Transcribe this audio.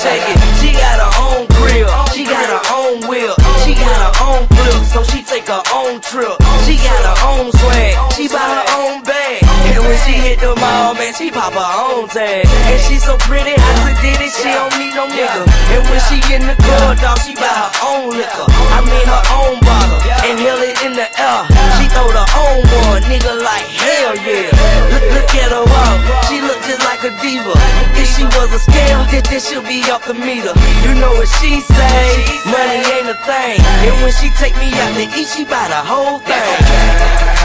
Check it, she got her own grill, she got her own flip, so she take her own trip. She got her own swag, she buy her own bag. And when she hit the mall, man, she pop her own tag. And she so pretty, I said did it, she don't need no nigga. And when she in the club, dog, she buy her own liquor. I mean her own bottle, and held it in the air. She throw the own one, nigga like hell yeah. Look, look at her walk, she look just like a diva. If she was a scale, then she'll be off the meter. You know what she say? thing. And when she take me out to eat, she buy the whole thing.